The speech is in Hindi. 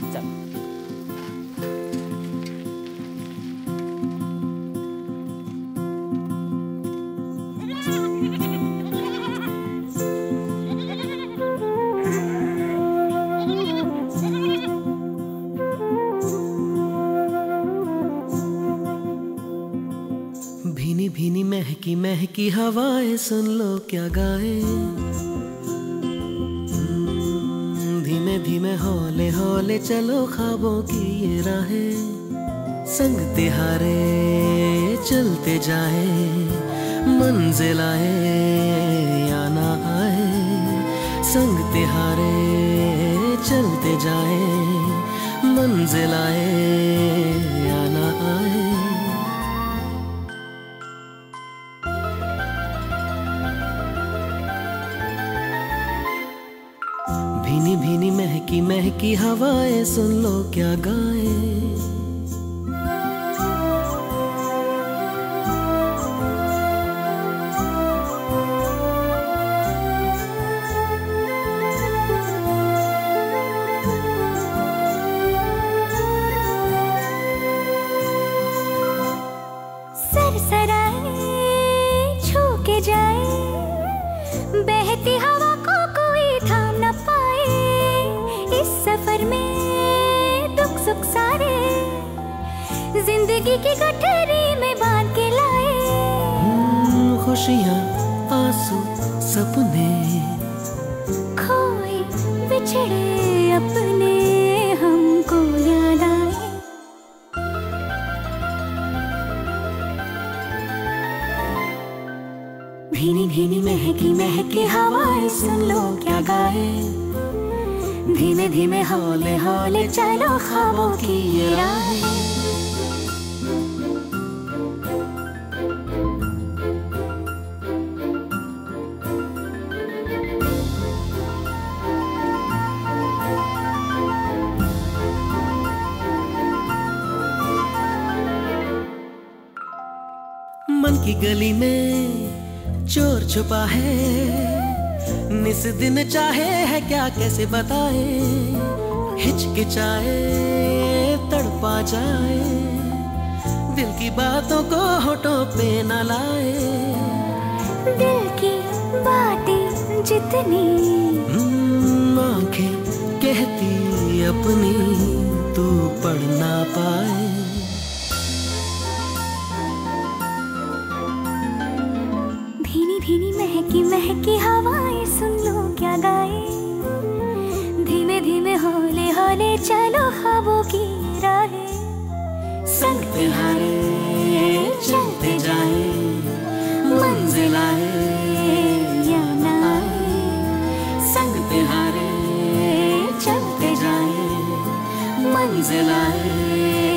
चल भीनी भीनी महकी महकी हवाएँ सुन लो क्या गाए। धीमे धीमे हौले हौले चलो ख्वाबों की ये राहें। संग तिहारे चलते जाए। मंजिल आए या ना आए। संग तिहारे चलते जाए। मंजिल आए या ना आए। भीनी भीनी महकी महकी हवाएँ सुन लो क्या गाए। छू के जाए। सुख सारे ज़िंदगी की गठरी में बाँध के लाए। हम्म, खुशियाँ आँसू सपने। खोए बिछड़े अपने हमको याद आए। भीनी भीनी महकी महकी हवाएँ सुन लो क्या गाए। धीमे धीमे हौले हौले चलो ख्वाबों की ये राहें। मन की गली में चोर छुपा है। निस दिन चाहे है क्या कैसे बताए? हिचकिचाए तड़पा जाए। दिल की बातों को होठों पे न लाए। दिल की बातें जितनी हम्म, आँखें कहती अपनी तू पढ़ ना पाए। भीनी भीनी महकी महकी धीमे होले हौले चलो ख्वाबों की राहें। संग तिहारे चलते जाए, मंजिल आए, या ना आए। संग तिहारे चलते जाए, मंजिल आए।